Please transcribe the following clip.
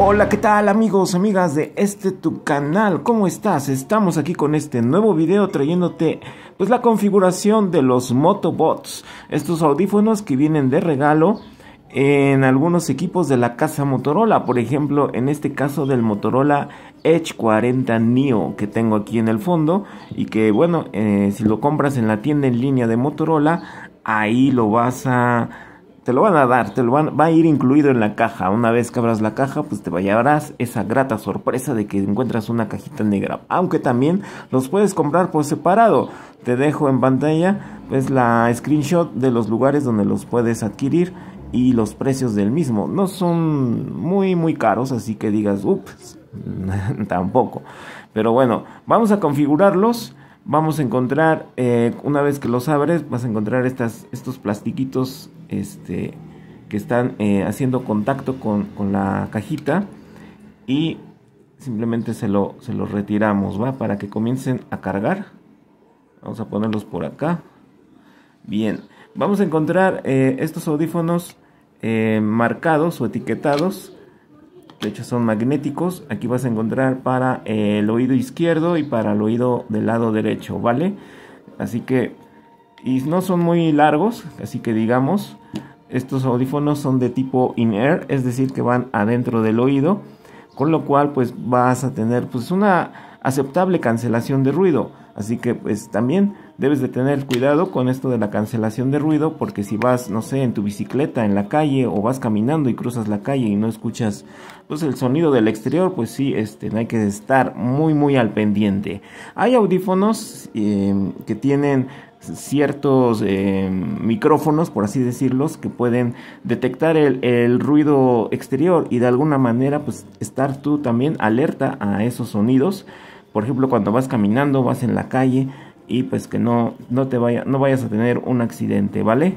Hola, ¿qué tal amigos, amigas de este tu canal? ¿Cómo estás? Estamos aquí con este nuevo video trayéndote pues la configuración de los Motobots, estos audífonos que vienen de regalo en algunos equipos de la casa Motorola, por ejemplo, en este caso del Motorola Edge 40 Neo que tengo aquí en el fondo y que bueno, eh, si lo compras en la tienda en línea de Motorola, ahí lo vas a te lo van a dar, te lo van, va a ir incluido en la caja. Una vez que abras la caja, pues te llevarás esa grata sorpresa de que encuentras una cajita negra. Aunque también los puedes comprar por separado. Te dejo en pantalla pues la screenshot de los lugares donde los puedes adquirir y los precios del mismo. No son muy muy caros, así que digas, ups, tampoco. Pero bueno, vamos a configurarlos vamos a encontrar, eh, una vez que los abres, vas a encontrar estos plastiquitos este, que están eh, haciendo contacto con, la cajita y simplemente se lo, los retiramos. Para que comiencen a cargar. Vamos a ponerlos por acá. Bien, vamos a encontrar eh, estos audífonos marcados o etiquetados de hecho son magnéticos. Aquí vas a encontrar para el oído izquierdo y para el oído del lado derecho, ¿vale? Así que, y no son muy largos, así que digamos, estos audífonos son de tipo in-ear, es decir, que van adentro del oído, con lo cual pues vas a tener pues una aceptable cancelación de ruido. Así que pues también debes de tener cuidado con esto de la cancelación de ruido porque si vas, no sé, en tu bicicleta en la calle o vas caminando y cruzas la calle y no escuchas pues el sonido del exterior, pues sí, este, hay que estar muy muy al pendiente. Hay audífonos em, que tienen ciertos em, micrófonos, por así decirlos, que pueden detectar el, el, ruido exterior y de alguna manera pues estar tú también alerta a esos sonidos por ejemplo, cuando vas caminando, vas en la calle y pues que no, no te vaya, no vayas a tener un accidente, ¿vale?